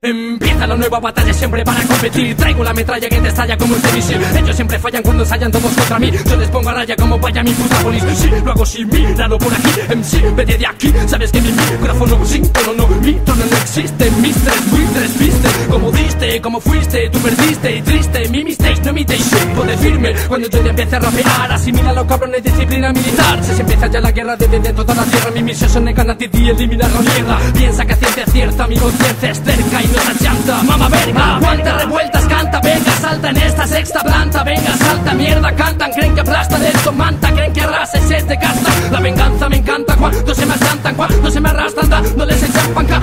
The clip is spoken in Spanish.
Empieza la nueva batalla siempre para competir. Traigo la metralla que te estalla como este misil Ellos siempre fallan cuando ensayan todos contra mí. Yo les pongo a raya como vaya mi puta polis Sí, lo hago sin míralo por aquí. MC, vete de aquí Sabes que mi micrófono sin tono no Mi tono no existe Mis tres Diste, como fuiste Tú perdiste y triste Mi mistake no imitéis Tipo de firme Cuando yo te empiece a rapear Asimila cabrones disciplina militar. Si se empieza ya la guerra desde de toda la tierra Mi misión son ganar y eliminar la mierda. Piensa que a ciencia cierta Mi conciencia es cerca y no se achanta. Mama verga Aguanta revueltas, canta, venga, salta en esta sexta planta Venga, salta, mierda, cantan Creen que aplastan esto, manta Creen que arrasa es este casta. La venganza me encanta cuando se me asantan Cuando se me arrastran, no les echan panca